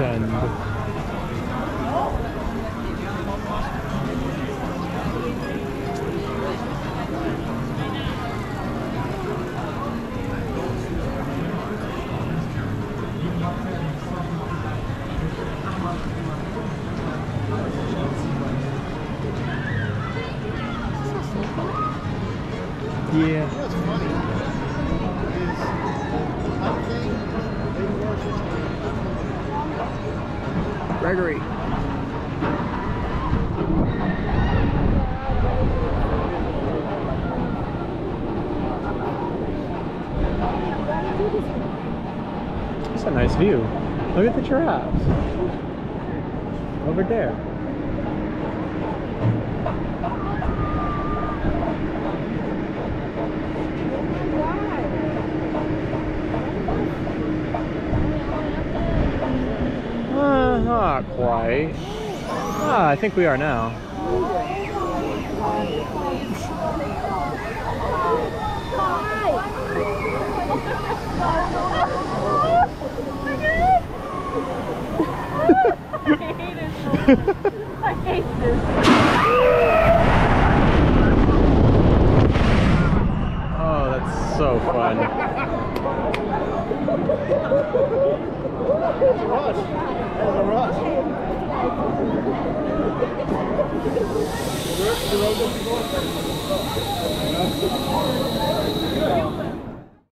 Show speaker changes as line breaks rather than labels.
descend. Yeah. Gregory. It's a nice view. Look at the giraffes. Over there. Not quite. Ah, I think we are now.
I hate this.
Oh, that's so fun.
Rush. That was a rush.